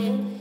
Oh,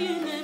egeş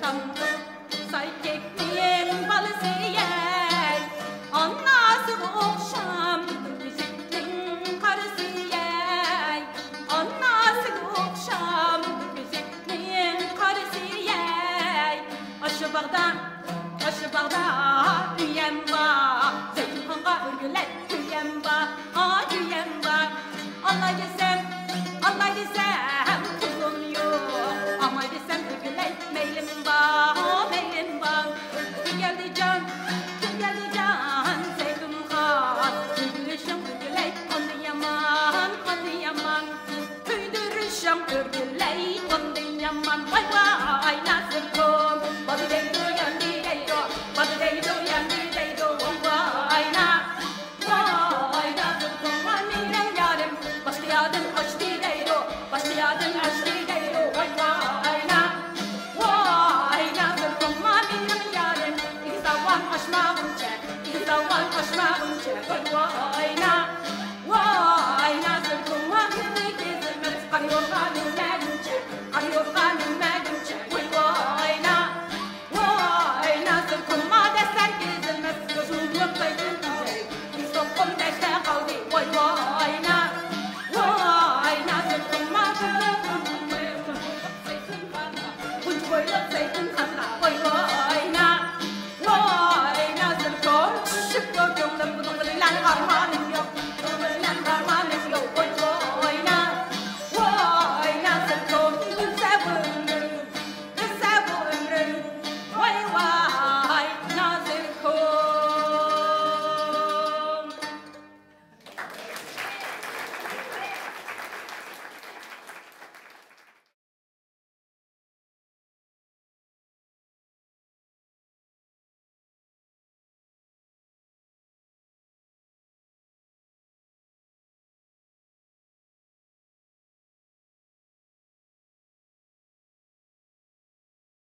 tâm